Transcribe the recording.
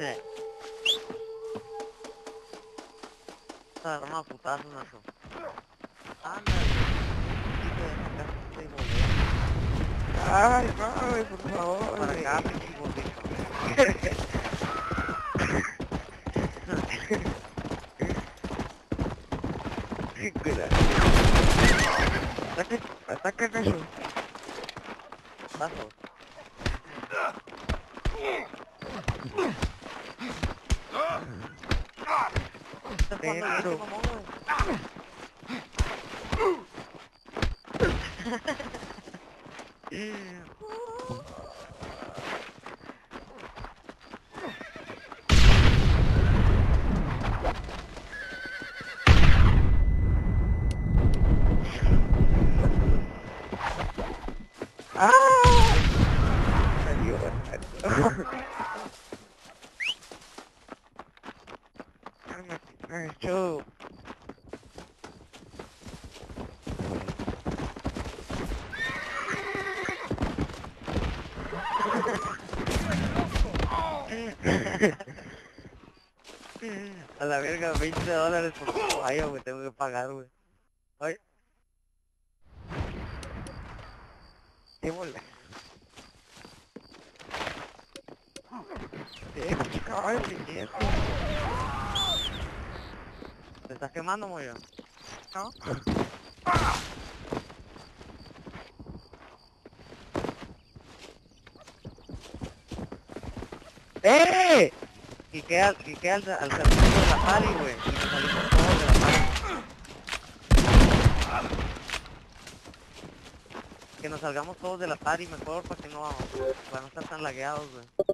Evet. Sarma putası nasıl? Ay, mami, por favor. Para acá, me equivoco. Ataque, ataque, cachorro. Passou. dentro. ah! Adiós. A la verga, 20 dólares por caballo, güey, tengo que pagar, güey. Ay, ¡Qué bola! Eh, caballo pendejo. ¿Te estás quemando, moyo? ¿No? ¡Eh! Y queda, y queda al, al salto de la party, güey. Y nos salimos todos de la. Que nos salgamos todos de la party mejor para que no, para no estar tan lagueados, güey.